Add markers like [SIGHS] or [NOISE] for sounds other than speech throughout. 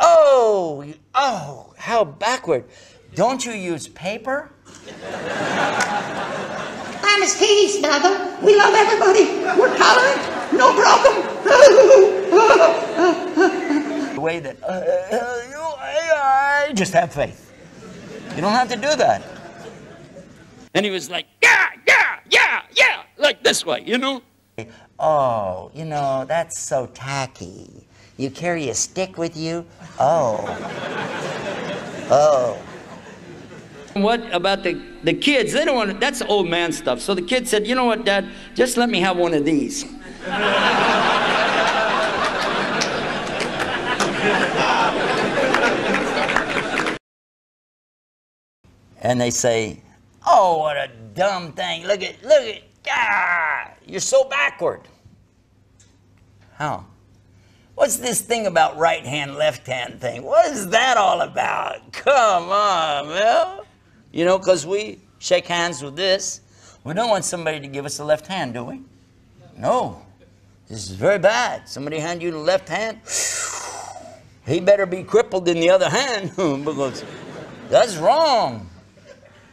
you- oh, how backward. Don't you use paper? I'm his peace, mother. We love everybody. We're tolerant. No problem. The way that, uh, uh, you, I, I- just have faith. You don't have to do that. And he was like, yeah, yeah, yeah, yeah, like this way, you know? Oh, you know, that's so tacky. You carry a stick with you? Oh. Oh. What about the, the kids? They don't want to, that's old man stuff. So the kid said, you know what, Dad, just let me have one of these. And they say, oh, what a dumb thing. Look at, look at, ah, you're so backward. How? What's this thing about right hand, left hand thing? What is that all about? [LAUGHS] Come on, Mel. You know, because we shake hands with this. We don't want somebody to give us a left hand, do we? No. This is very bad. Somebody hand you the left hand, [SIGHS] he better be crippled in the other hand [LAUGHS] because that's wrong,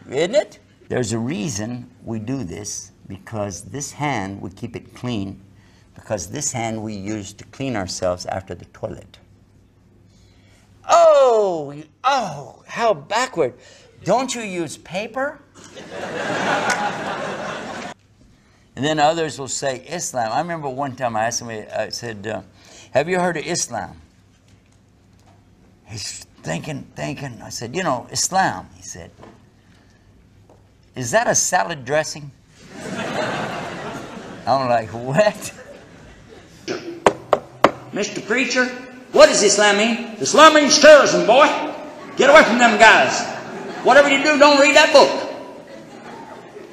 isn't it? There's a reason we do this because this hand, we keep it clean because this hand we use to clean ourselves after the toilet. Oh, oh, how backward. Don't you use paper? [LAUGHS] and then others will say Islam. I remember one time I asked somebody, I said, uh, Have you heard of Islam? He's thinking, thinking. I said, You know, Islam. He said, Is that a salad dressing? [LAUGHS] I'm like, What? Mr. Preacher, what does Islam mean? Islam means terrorism, boy. Get away from them guys. Whatever you do, don't read that book.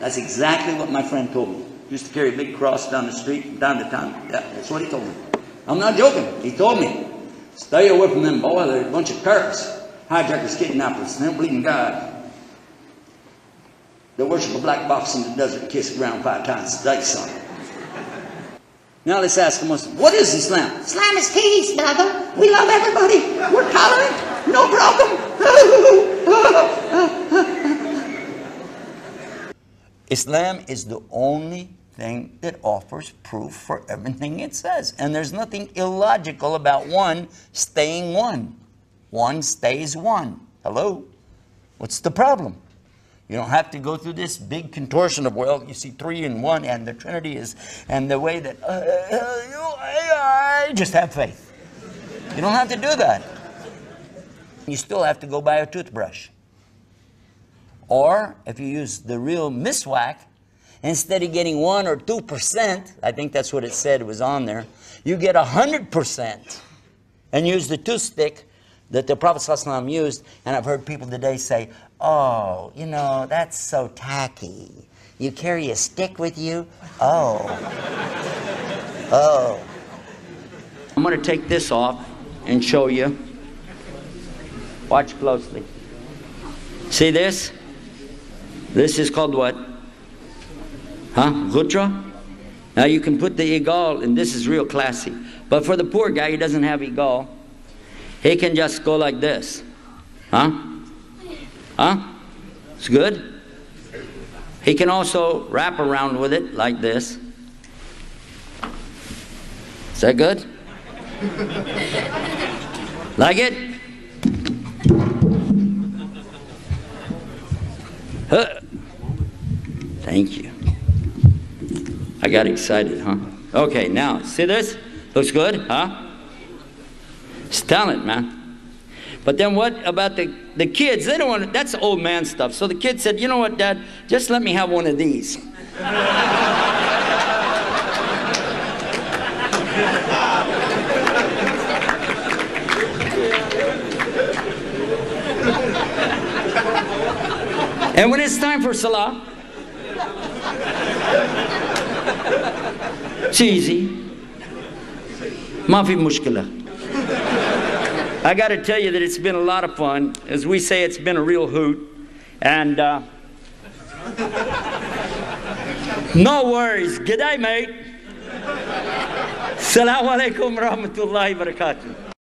That's exactly what my friend told me. Used to carry a big cross down the street, down the town. Yeah, that's what he told me. I'm not joking. He told me. Stay away from them, boy. They're a bunch of Turks. Hijackers, kidnappers. They don't believe in God. They worship a black box in the desert kiss the ground five times a day, son. Now let's ask a Muslim, what is Islam? Islam is peace, brother. We love everybody. We're tolerant. No problem. [LAUGHS] Islam is the only thing that offers proof for everything it says. And there's nothing illogical about one staying one. One stays one. Hello? What's the problem? You don't have to go through this big contortion of, well, you see three and one, and the Trinity is, and the way that, uh, uh, I, just have faith. You don't have to do that. You still have to go buy a toothbrush. Or if you use the real miswak, instead of getting one or two percent, I think that's what it said was on there, you get a hundred percent and use the toothstick that the Prophet ﷺ used. And I've heard people today say, oh, you know, that's so tacky. You carry a stick with you? Oh. Oh. I'm going to take this off and show you. Watch closely. See this? This is called what? Huh? Gutra? Now you can put the igal, and this is real classy. But for the poor guy, he doesn't have igal. He can just go like this. Huh? Huh? It's good. He can also wrap around with it like this. Is that good? [LAUGHS] like it? Huh. Thank you. I got excited, huh? Okay, now, see this? Looks good, huh? It's talent, man. But then what about the, the kids? They don't want to, that's old man stuff. So the kid said, you know what, Dad, just let me have one of these. And when it's time for Salah, it's easy. Mafi mushkila. I got to tell you that it's been a lot of fun. As we say, it's been a real hoot. And uh, [LAUGHS] no worries. G'day, mate. Assalamu alaikum rahmatullahi barakatuh.